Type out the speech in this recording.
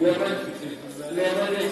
Levante, levante.